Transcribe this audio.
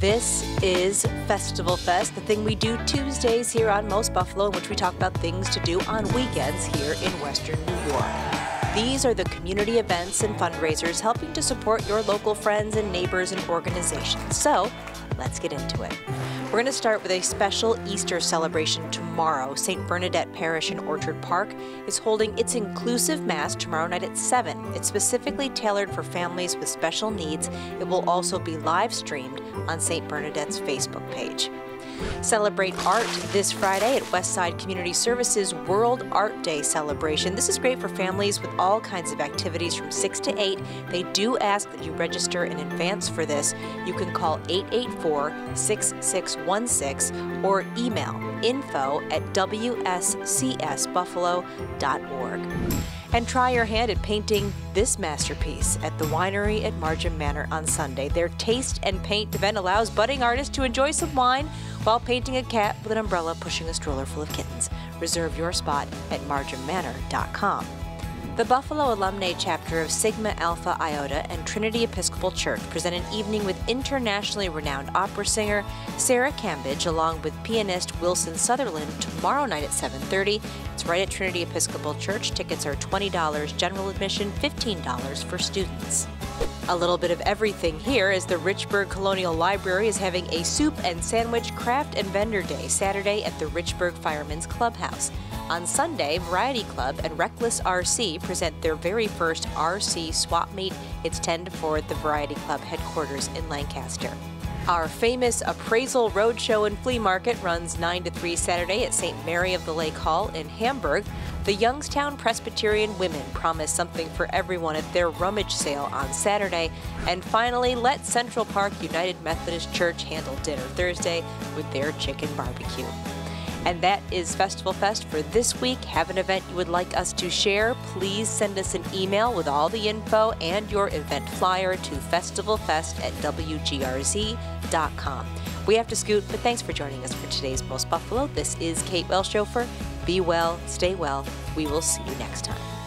This is Festival Fest, the thing we do Tuesdays here on Most Buffalo, in which we talk about things to do on weekends here in Western New York. These are the community events and fundraisers helping to support your local friends and neighbors and organizations. So let's get into it. We're going to start with a special Easter celebration tomorrow. St. Bernadette Parish in Orchard Park is holding its inclusive Mass tomorrow night at 7. It's specifically tailored for families with special needs. It will also be live streamed on St. Bernadette's Facebook page. Celebrate art this Friday at Westside Community Services World Art Day celebration. This is great for families with all kinds of activities from 6 to 8. They do ask that you register in advance for this. You can call 884 6616 or email info at wscsbuffalo.org and try your hand at painting this masterpiece at the winery at Marjim Manor on Sunday. Their taste and paint event allows budding artists to enjoy some wine while painting a cat with an umbrella pushing a stroller full of kittens. Reserve your spot at marjimmanor.com. The Buffalo Alumni chapter of Sigma Alpha Iota and Trinity Episcopal Church present an evening with internationally renowned opera singer Sarah Cambage along with pianist Wilson Sutherland tomorrow night at 7:30. It's right at Trinity Episcopal Church. Tickets are $20 general admission, $15 for students. A little bit of everything here as the Richburg Colonial Library is having a soup and sandwich craft and vendor day Saturday at the Richburg Firemen's Clubhouse. On Sunday, Variety Club and Reckless RC present their very first RC swap meet. It's 10 to 4 at the Variety Club headquarters in Lancaster. Our famous Appraisal Roadshow and Flea Market runs 9 to 3 Saturday at St. Mary of the Lake Hall in Hamburg. The Youngstown Presbyterian women promise something for everyone at their rummage sale on Saturday. And finally, let Central Park United Methodist Church handle dinner Thursday with their chicken barbecue. And that is Festival Fest for this week. Have an event you would like us to share? Please send us an email with all the info and your event flyer to festivalfest at wgrz.com. We have to scoot, but thanks for joining us for today's Most Buffalo. This is Kate Welshofer. Be well, stay well. We will see you next time.